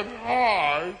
it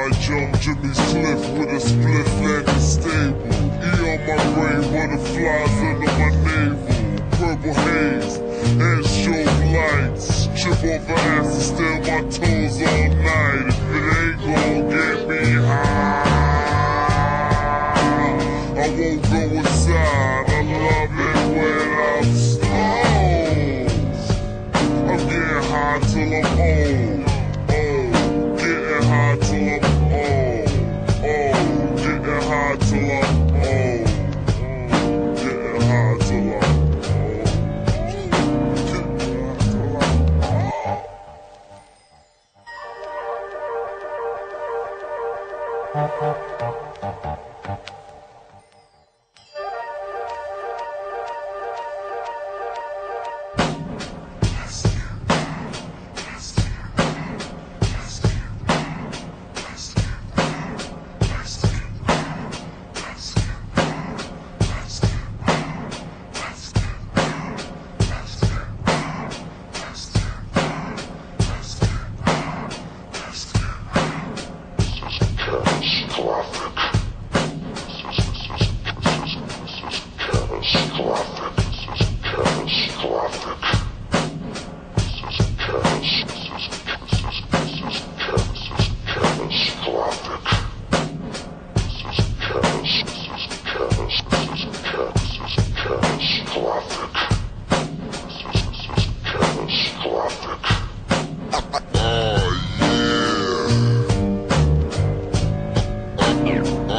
I jump Jimmy Cliff with a split leg a stable. E on my brain, butterflies under my navel. Purple haze, and show lights. Trip off the ass and stare my toes all night.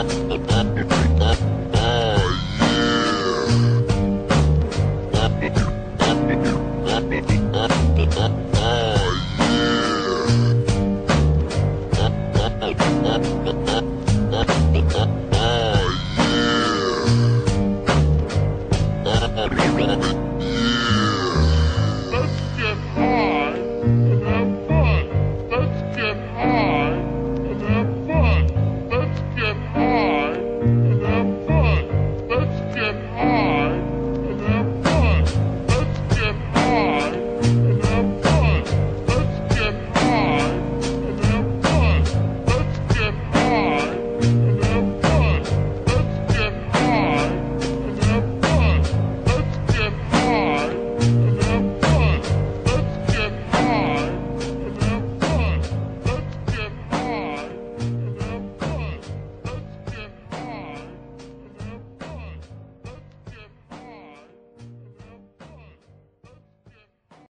That's the bumper.